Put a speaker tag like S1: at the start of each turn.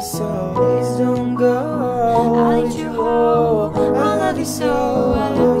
S1: so. Please don't go. I need you whole. I love. I love you so.